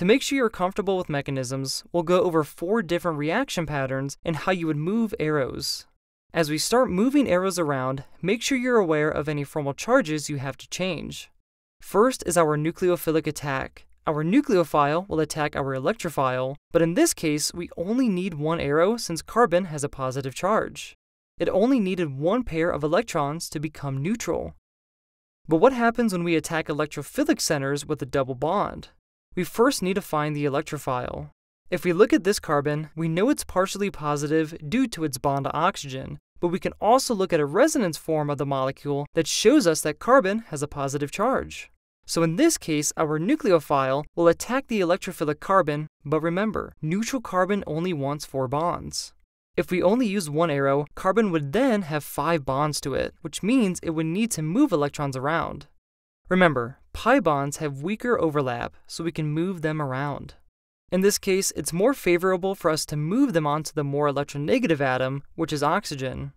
To make sure you're comfortable with mechanisms, we'll go over four different reaction patterns and how you would move arrows. As we start moving arrows around, make sure you're aware of any formal charges you have to change. First is our nucleophilic attack. Our nucleophile will attack our electrophile, but in this case, we only need one arrow since carbon has a positive charge. It only needed one pair of electrons to become neutral. But what happens when we attack electrophilic centers with a double bond? We first need to find the electrophile. If we look at this carbon, we know it's partially positive due to its bond to oxygen, but we can also look at a resonance form of the molecule that shows us that carbon has a positive charge. So in this case, our nucleophile will attack the electrophilic carbon, but remember, neutral carbon only wants four bonds. If we only use one arrow, carbon would then have five bonds to it, which means it would need to move electrons around. Remember, pi bonds have weaker overlap, so we can move them around. In this case, it's more favorable for us to move them onto the more electronegative atom, which is oxygen.